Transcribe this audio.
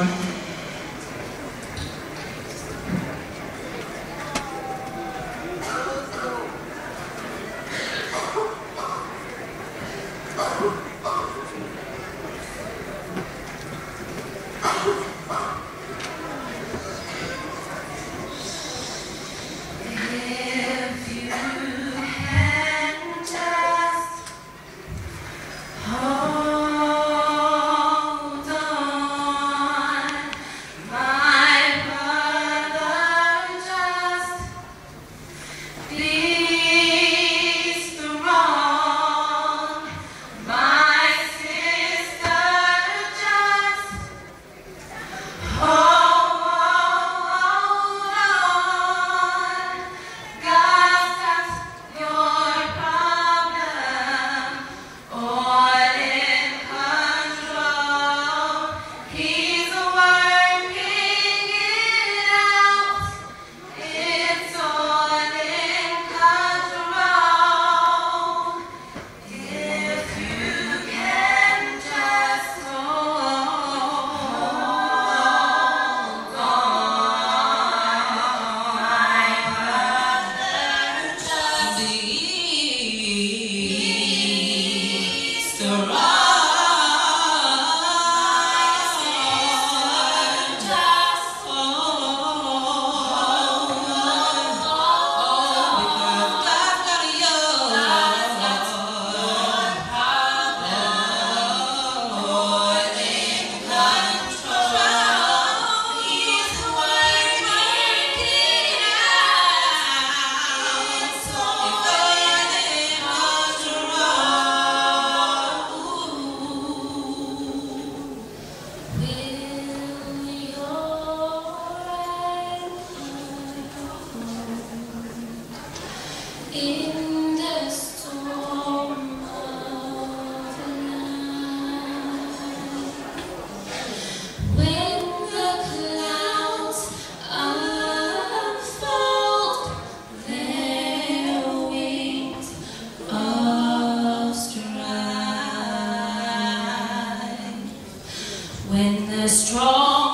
one. strong.